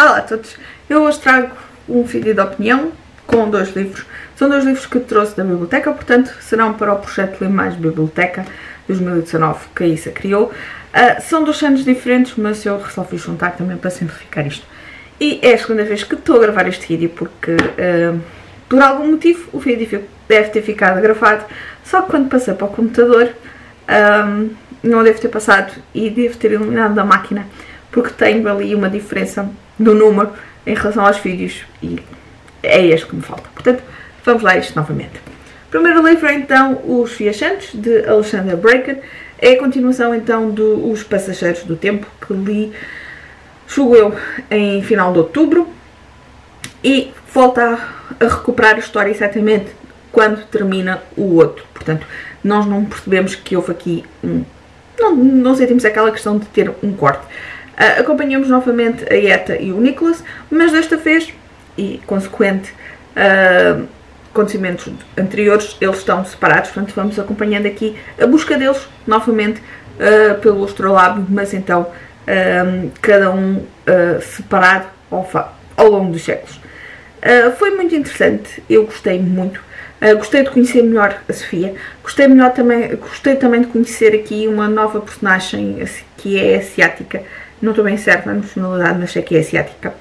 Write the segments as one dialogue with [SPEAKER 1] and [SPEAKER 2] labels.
[SPEAKER 1] Olá a todos, eu hoje trago um vídeo de opinião com dois livros. São dois livros que trouxe da biblioteca, portanto serão para o projeto Ler Mais Biblioteca 2019 que a ISA criou. Uh, são dois anos diferentes, mas eu resolvi juntar também para simplificar isto. E é a segunda vez que estou a gravar este vídeo porque uh, por algum motivo o vídeo deve ter ficado gravado, só que quando passei para o computador um, não deve ter passado e devo ter eliminado da máquina porque tenho ali uma diferença do número em relação aos vídeos e é este que me falta. Portanto, vamos lá isto novamente. Primeiro livro é então Os Viajantes, de Alexander Bracken. É a continuação então do Os Passageiros do Tempo, que li, julgo eu, em final de outubro. E volta a, a recuperar a história exatamente quando termina o outro. Portanto, nós não percebemos que houve aqui um... Não, não sentimos aquela questão de ter um corte. Uh, acompanhamos novamente a Eta e o Nicholas, mas desta vez, e consequente uh, acontecimentos anteriores, eles estão separados, portanto vamos acompanhando aqui a busca deles novamente uh, pelo Astrolab, mas então cada um separado ao, ao, longo dos séculos. foi muito interessante, eu gostei muito. Uh, gostei de conhecer melhor a Sofia. Gostei, melhor também, gostei também de conhecer aqui uma nova personagem que é asiática, não estou bem certa na nacionalidade, mas sei que é asiática.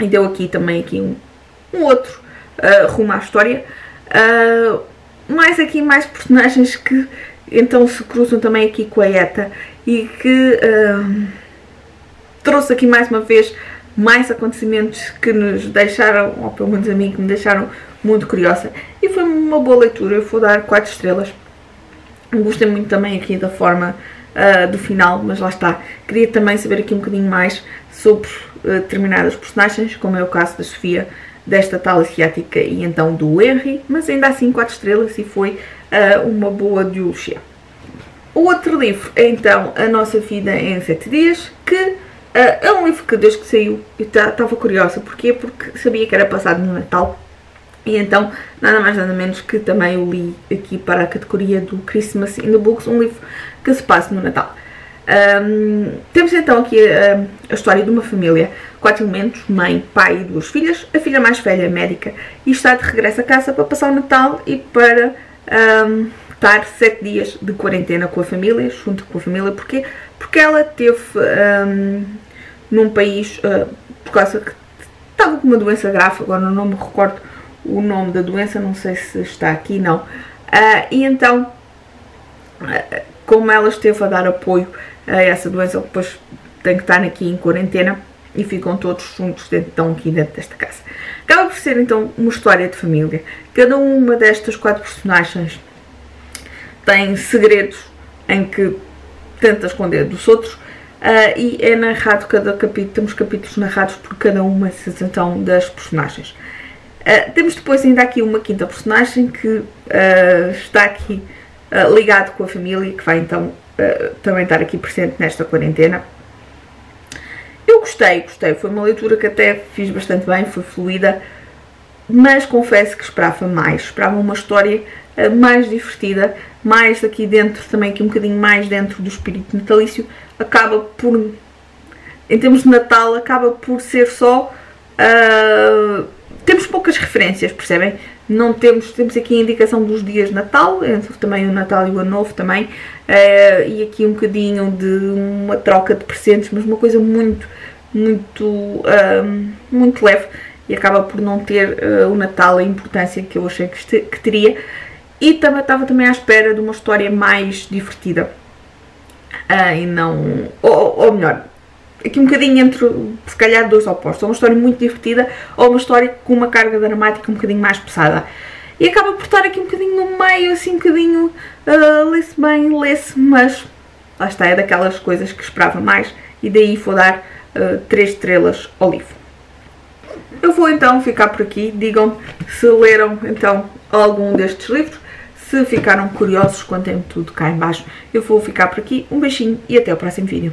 [SPEAKER 1] E deu aqui também aqui um, um outro uh, rumo à história. Uh, mais aqui mais personagens que então se cruzam também aqui com a ETA e que uh, trouxe aqui mais uma vez mais acontecimentos que nos deixaram, ou pelo menos a mim, que me deixaram muito curiosa. E foi uma boa leitura, eu vou dar 4 estrelas. Gostei muito também aqui da forma uh, do final, mas lá está. Queria também saber aqui um bocadinho mais sobre uh, determinadas personagens, como é o caso da Sofia, desta tal asiática e então do Henry, mas ainda assim 4 estrelas e foi uh, uma boa duologia. O outro livro é então A Nossa Vida em 7 Dias, que é um livro que desde que saiu eu estava curiosa. Porquê? Porque sabia que era passado no Natal e então, nada mais nada menos que também eu li aqui para a categoria do Christmas in the Books, um livro que se passa no Natal. Um, temos então aqui a, a, história de uma família, quatro elementos, mãe, pai e duas filhas. A filha mais velha é médica e está de regresso a casa para passar o Natal e para um, estar sete dias de quarentena com a família, junto com a família. Porquê? Porque ela teve um, num país, uh, por causa que estava com uma doença grave, agora não me recordo o nome da doença, não sei se está aqui, não. Uh, e então, uh, como ela esteve a dar apoio a essa doença, depois tem que estar aqui em quarentena e ficam todos juntos dentro, então aqui dentro desta casa. Acaba por ser então uma história de família. Cada uma destas quatro personagens tem segredos em que tenta esconder dos outros uh, e é narrado cada capítulo, temos capítulos narrados por cada uma então, das personagens. Uh, temos depois ainda aqui uma quinta personagem que uh, está aqui uh, ligado com a família, que vai então também estar aqui presente nesta quarentena. Eu gostei, gostei, foi uma leitura que até fiz bastante bem, foi fluida, mas confesso que esperava mais, esperava uma história mais divertida, mais aqui dentro, também aqui um bocadinho mais dentro do espírito natalício, acaba por, em termos de Natal, acaba por ser só Uh, temos poucas referências, percebem? Não temos, temos aqui a indicação dos dias de Natal, também o Natal e o Ano Novo também, uh, e aqui um bocadinho de uma troca de presentes, mas uma coisa muito, muito, uh, muito leve e acaba por não ter uh, o Natal a importância que eu achei que, que teria. E também estava também à espera de uma história mais divertida. e não. Ou, ou melhor, aqui um bocadinho entre, se calhar, dois opostos. Ou uma história muito divertida ou uma história com uma carga dramática um bocadinho mais pesada. E acaba por estar aqui um bocadinho no meio, assim um bocadinho, uh, lê-se bem, lê-se, mas lá está, é daquelas coisas que esperava mais e daí vou dar uh, três estrelas ao livro. Eu vou então ficar por aqui, digam se leram então algum destes livros, se ficaram curiosos, contem-me tudo cá em baixo. Eu vou ficar por aqui, um beijinho e até o próximo vídeo.